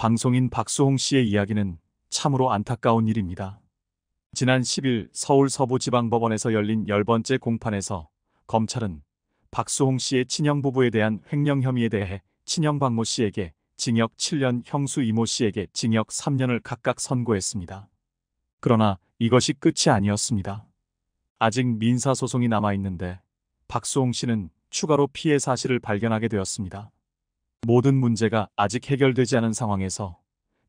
방송인 박수홍 씨의 이야기는 참으로 안타까운 일입니다. 지난 10일 서울 서부지방법원에서 열린 열번째 공판에서 검찰은 박수홍 씨의 친형 부부에 대한 횡령 혐의에 대해 친형 박모 씨에게 징역 7년, 형수 이모 씨에게 징역 3년을 각각 선고했습니다. 그러나 이것이 끝이 아니었습니다. 아직 민사 소송이 남아 있는데 박수홍 씨는 추가로 피해 사실을 발견하게 되었습니다. 모든 문제가 아직 해결되지 않은 상황에서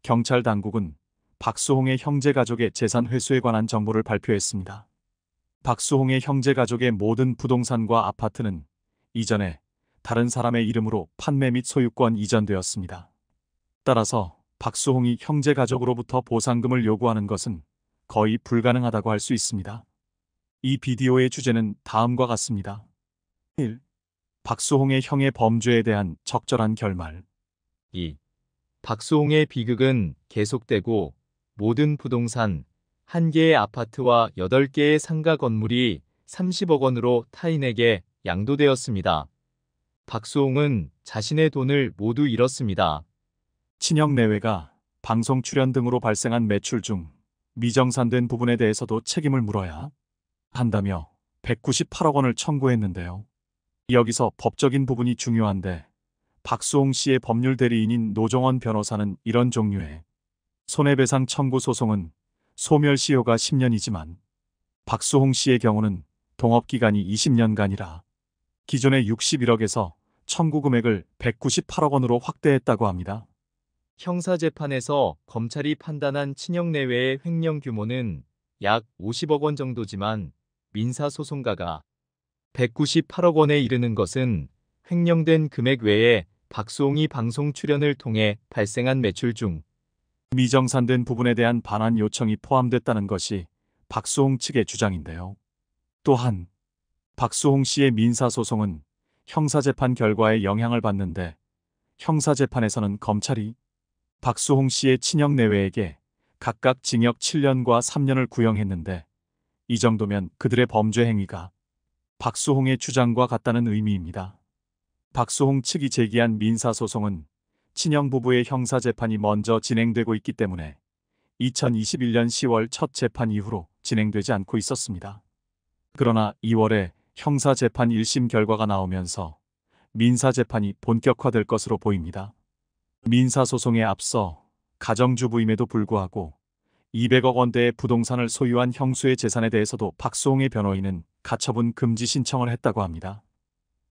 경찰 당국은 박수홍의 형제 가족의 재산 회수에 관한 정보를 발표했습니다. 박수홍의 형제 가족의 모든 부동산과 아파트는 이전에 다른 사람의 이름으로 판매 및 소유권 이전되었습니다. 따라서 박수홍이 형제 가족으로부터 보상금을 요구하는 것은 거의 불가능하다고 할 수 있습니다. 이 비디오의 주제는 다음과 같습니다. 1. 박수홍의 형의 범죄에 대한 적절한 결말 2. 박수홍의 비극은 계속되고 모든 부동산, 1개의 아파트와 8개의 상가 건물이 30억 원으로 타인에게 양도되었습니다. 박수홍은 자신의 돈을 모두 잃었습니다. 친형 내외가 방송 출연 등으로 발생한 매출 중 미정산된 부분에 대해서도 책임을 물어야 한다며 198억 원을 청구했는데요. 여기서 법적인 부분이 중요한데 박수홍 씨의 법률 대리인인 노정원 변호사는 이런 종류의 손해배상 청구 소송은 소멸시효가 10년이지만 박수홍 씨의 경우는 동업기간이 20년간이라 기존의 61억에서 청구 금액을 198억 원으로 확대했다고 합니다. 형사재판에서 검찰이 판단한 친형 내외의 횡령 규모는 약 50억 원 정도지만 민사소송가가 198억 원에 이르는 것은 횡령된 금액 외에 박수홍이 방송 출연을 통해 발생한 매출 중 미정산된 부분에 대한 반환 요청이 포함됐다는 것이 박수홍 측의 주장인데요. 또한 박수홍 씨의 민사소송은 형사재판 결과에 영향을 받는데 형사재판에서는 검찰이 박수홍 씨의 친형 내외에게 각각 징역 7년과 3년을 구형했는데 이 정도면 그들의 범죄 행위가 박수홍의 주장과 같다는 의미입니다. 박수홍 측이 제기한 민사소송은 친형 부부의 형사재판이 먼저 진행되고 있기 때문에 2021년 10월 첫 재판 이후로 진행되지 않고 있었습니다. 그러나 2월에 형사재판 1심 결과가 나오면서 민사재판이 본격화될 것으로 보입니다. 민사소송에 앞서 가정주부임에도 불구하고 200억 원대의 부동산을 소유한 형수의 재산에 대해서도 박수홍의 변호인은 가처분 금지 신청을 했다고 합니다.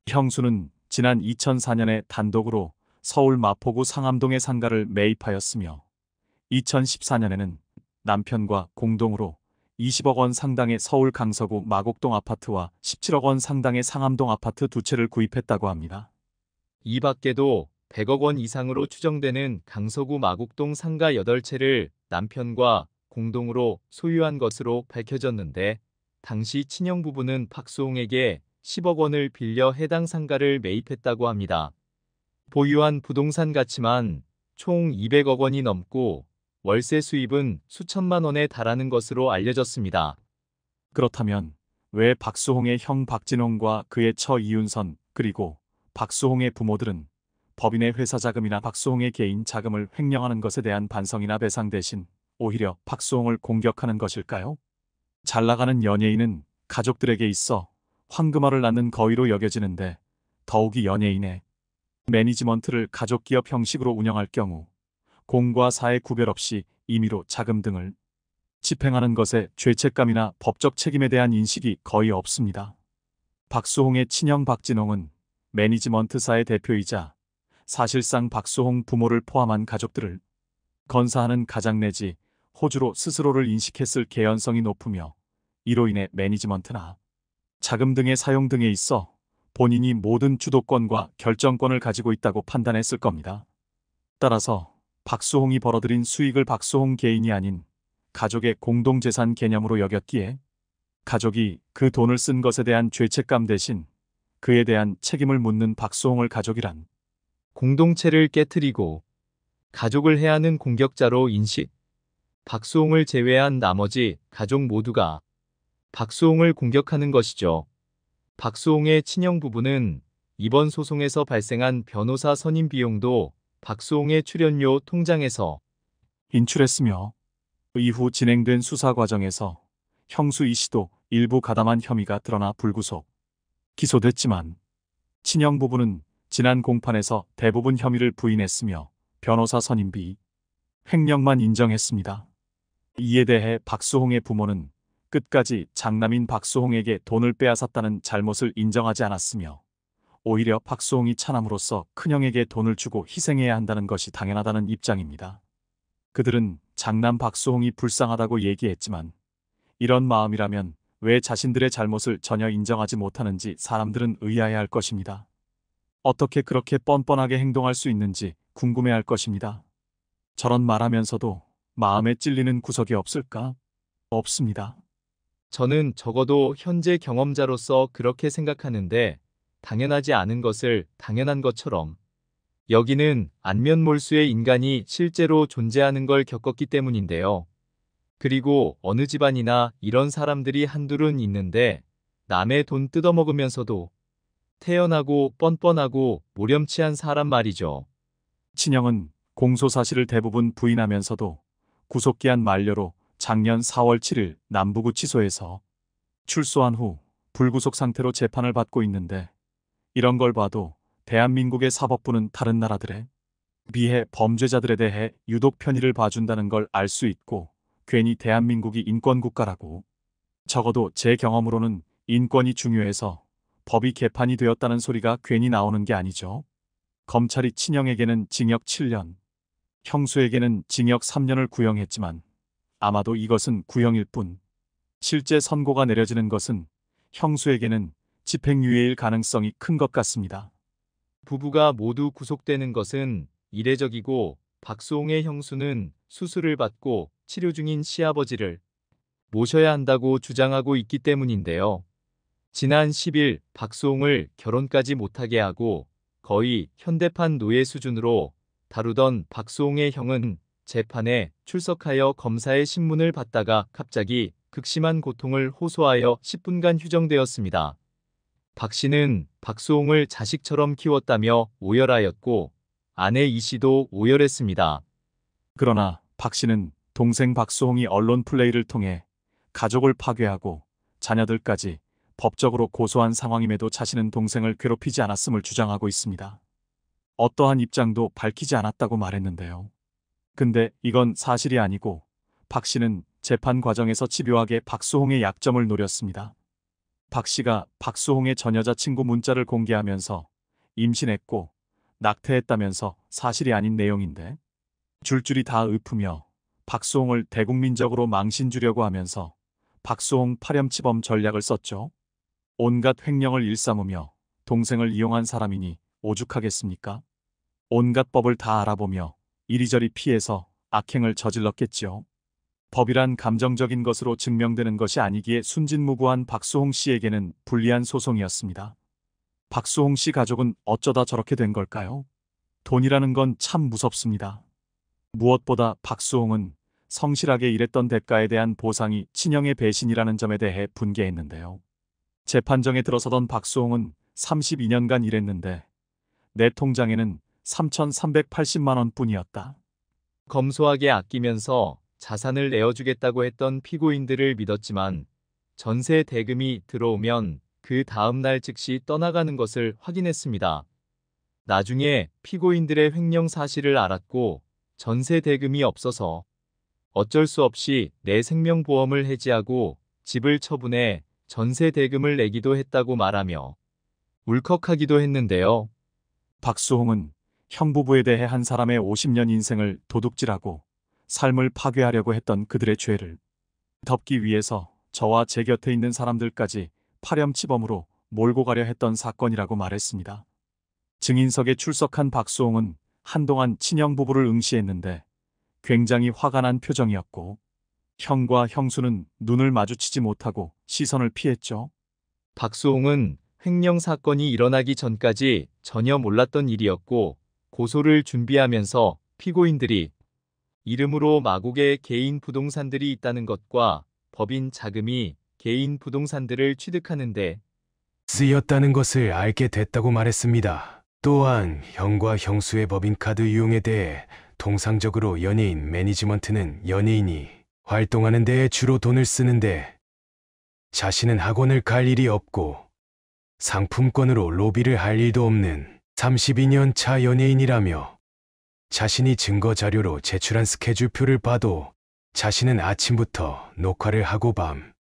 형수는 지난 2004년에 단독으로 서울 마포구 상암동의 상가를 매입하였으며 2014년에는 남편과 공동으로 20억 원 상당의 서울 강서구 마곡동 아파트와 17억 원 상당의 상암동 아파트 두 채를 구입했다고 합니다. 이 밖에도 100억 원 이상으로 추정되는 강서구 마곡동 상가 8채를 남편과 공동으로 소유한 것으로 밝혀졌는데 당시 친형 부부는 박수홍에게 10억 원을 빌려 해당 상가를 매입했다고 합니다. 보유한 부동산 가치만 총 200억 원이 넘고 월세 수입은 수천만 원에 달하는 것으로 알려졌습니다. 그렇다면 왜 박수홍의 형 박진홍과 그의 처 이윤선 그리고 박수홍의 부모들은 법인의 회사 자금이나 박수홍의 개인 자금을 횡령하는 것에 대한 반성이나 배상 대신 오히려 박수홍을 공격하는 것일까요? 잘 나가는 연예인은 가족들에게 있어 황금알을 낳는 거위로 여겨지는데 더욱이 연예인의 매니지먼트를 가족기업 형식으로 운영할 경우 공과 사의 구별 없이 임의로 자금 등을 집행하는 것에 죄책감이나 법적 책임에 대한 인식이 거의 없습니다. 박수홍의 친형 박진홍은 매니지먼트사의 대표이자 사실상 박수홍 부모를 포함한 가족들을 건사하는 가장 내지 호주로 스스로를 인식했을 개연성이 높으며 이로 인해 매니지먼트나 자금 등의 사용 등에 있어 본인이 모든 주도권과 결정권을 가지고 있다고 판단했을 겁니다. 따라서 박수홍이 벌어들인 수익을 박수홍 개인이 아닌 가족의 공동재산 개념으로 여겼기에 가족이 그 돈을 쓴 것에 대한 죄책감 대신 그에 대한 책임을 묻는 박수홍을 가족이란 공동체를 깨뜨리고 가족을 해하는 공격자로 인식. 박수홍을 제외한 나머지 가족 모두가 박수홍을 공격하는 것이죠. 박수홍의 친형 부부는 이번 소송에서 발생한 변호사 선임 비용도 박수홍의 출연료 통장에서 인출했으며 이후 진행된 수사 과정에서 형수 이 씨도 일부 가담한 혐의가 드러나 불구속 기소됐지만 친형 부부는 지난 공판에서 대부분 혐의를 부인했으며 변호사 선임비 횡령만 인정했습니다. 이에 대해 박수홍의 부모는 끝까지 장남인 박수홍에게 돈을 빼앗았다는 잘못을 인정하지 않았으며 오히려 박수홍이 차남으로서 큰형에게 돈을 주고 희생해야 한다는 것이 당연하다는 입장입니다. 그들은 장남 박수홍이 불쌍하다고 얘기했지만 이런 마음이라면 왜 자신들의 잘못을 전혀 인정하지 못하는지 사람들은 의아해할 것입니다. 어떻게 그렇게 뻔뻔하게 행동할 수 있는지 궁금해할 것입니다. 저런 말하면서도 마음에 찔리는 구석이 없을까? 없습니다. 저는 적어도 현재 경험자로서 그렇게 생각하는데 당연하지 않은 것을 당연한 것처럼 여기는 안면몰수의 인간이 실제로 존재하는 걸 겪었기 때문인데요. 그리고 어느 집안이나 이런 사람들이 한둘은 있는데 남의 돈 뜯어먹으면서도 태연하고 뻔뻔하고 모렴치한 사람 말이죠. 친형은 공소 사실을 대부분 부인하면서도 구속기한 만료로 작년 4월 7일 남부구치소에서 출소한 후 불구속 상태로 재판을 받고 있는데 이런 걸 봐도 대한민국의 사법부는 다른 나라들에 비해 범죄자들에 대해 유독 편의를 봐준다는 걸 알 수 있고 괜히 대한민국이 인권국가라고 적어도 제 경험으로는 인권이 중요해서 법이 개판이 되었다는 소리가 괜히 나오는 게 아니죠. 검찰이 친형에게는 징역 7년, 형수에게는 징역 3년을 구형했지만 아마도 이것은 구형일 뿐 실제 선고가 내려지는 것은 형수에게는 집행유예일 가능성이 큰 것 같습니다. 부부가 모두 구속되는 것은 이례적이고 박수홍의 형수는 수술을 받고 치료 중인 시아버지를 모셔야 한다고 주장하고 있기 때문인데요. 지난 10일 박수홍을 결혼까지 못하게 하고 거의 현대판 노예 수준으로 다루던 박수홍의 형은 재판에 출석하여 검사의 신문을 받다가 갑자기 극심한 고통을 호소하여 10분간 휴정되었습니다. 박 씨는 박수홍을 자식처럼 키웠다며 오열하였고 아내 이 씨도 오열했습니다. 그러나 박 씨는 동생 박수홍이 언론 플레이를 통해 가족을 파괴하고 자녀들까지 법적으로 고소한 상황임에도 자신은 동생을 괴롭히지 않았음을 주장하고 있습니다. 어떠한 입장도 밝히지 않았다고 말했는데요. 근데 이건 사실이 아니고 박 씨는 재판 과정에서 집요하게 박수홍의 약점을 노렸습니다. 박 씨가 박수홍의 전 여자친구 문자를 공개하면서 임신했고 낙태했다면서 사실이 아닌 내용인데 줄줄이 다 읊으며 박수홍을 대국민적으로 망신 주려고 하면서 박수홍 파렴치범 전략을 썼죠. 온갖 횡령을 일삼으며 동생을 이용한 사람이니 오죽하겠습니까? 온갖 법을 다 알아보며 이리저리 피해서 악행을 저질렀겠지요. 법이란 감정적인 것으로 증명되는 것이 아니기에 순진무구한 박수홍 씨에게는 불리한 소송이었습니다. 박수홍 씨 가족은 어쩌다 저렇게 된 걸까요? 돈이라는 건 참 무섭습니다. 무엇보다 박수홍은 성실하게 일했던 대가에 대한 보상이 친형의 배신이라는 점에 대해 분개했는데요. 재판정에 들어서던 박수홍은 32년간 일했는데 내 통장에는 3,380만 원 뿐이었다. 검소하게 아끼면서 자산을 내어주겠다고 했던 피고인들을 믿었지만 전세 대금이 들어오면 그 다음 날 즉시 떠나가는 것을 확인했습니다. 나중에 피고인들의 횡령 사실을 알았고 전세 대금이 없어서 어쩔 수 없이 내 생명보험을 해지하고 집을 처분해 전세 대금을 내기도 했다고 말하며 울컥하기도 했는데요. 박수홍은 형부부에 대해 한 사람의 50년 인생을 도둑질하고 삶을 파괴하려고 했던 그들의 죄를 덮기 위해서 저와 제 곁에 있는 사람들까지 파렴치범으로 몰고 가려 했던 사건이라고 말했습니다. 증인석에 출석한 박수홍은 한동안 친형 부부를 응시했는데 굉장히 화가 난 표정이었고 형과 형수는 눈을 마주치지 못하고 시선을 피했죠. 박수홍은 횡령 사건이 일어나기 전까지 전혀 몰랐던 일이었고 고소를 준비하면서 피고인들이 이름으로 마곡에 개인 부동산들이 있다는 것과 법인 자금이 개인 부동산들을 취득하는데 쓰였다는 것을 알게 됐다고 말했습니다. 또한 형과 형수의 법인카드 이용에 대해 통상적으로 연예인 매니지먼트는 연예인이 활동하는 데에 주로 돈을 쓰는데 자신은 학원을 갈 일이 없고 상품권으로 로비를 할 일도 없는 32년 차 연예인이라며 자신이 증거 자료로 제출한 스케줄표를 봐도 자신은 아침부터 녹화를 하고 밤